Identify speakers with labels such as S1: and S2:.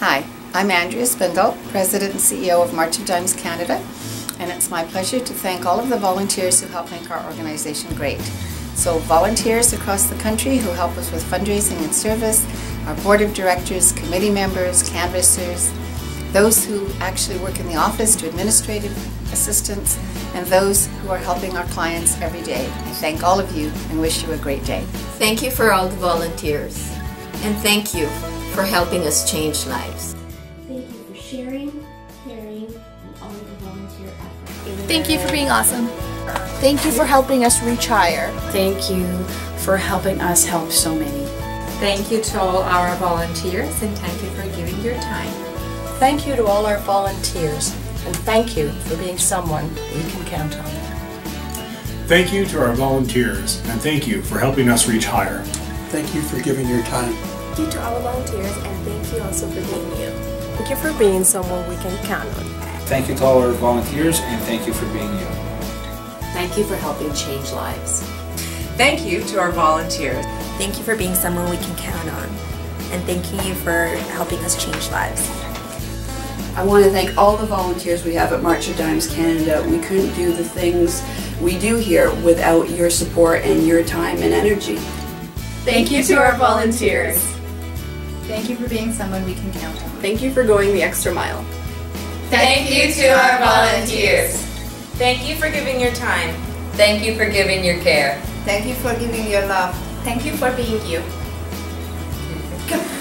S1: Hi, I'm Andria Spindel, President and CEO of March of Dimes Canada, and it's my pleasure to thank all of the volunteers who help make our organization great. So volunteers across the country who help us with fundraising and service, our board of directors, committee members, canvassers, those who actually work in the office to administrative assistance, and those who are helping our clients every day. I thank all of you and wish you a great day.
S2: Thank you for all the volunteers. And thank you for helping us change lives.
S3: Thank you for sharing, caring, and all the volunteer efforts.
S4: Thank you for being awesome. Thank you for helping us reach higher.
S5: Thank you for helping us help so many.
S6: Thank you to all our volunteers and thank you for giving your time.
S7: Thank you to all our volunteers and thank you for being someone we can count on.
S8: Thank you to our volunteers and thank you for helping us reach higher.
S9: Thank you for giving your time.
S10: Thank you to our volunteers and thank you also for being you.
S11: Thank you for being someone we can count on.
S12: Thank you to all our volunteers and thank you for being you.
S2: Thank you for helping change lives.
S13: Thank you to our volunteers.
S10: Thank you for being someone we can count on. And thanking you for helping us change lives.
S14: I want to thank all the volunteers we have at March of Dimes Canada. We couldn't do the things we do here without your support and your time and energy.
S15: Thank you to our volunteers.
S16: Thank you for being someone we can count on.
S17: Thank you for going the extra mile.
S18: Thank you to our volunteers.
S19: Thank you for giving your time. Thank you for giving your care.
S20: Thank you for giving your love.
S3: Thank you for being you.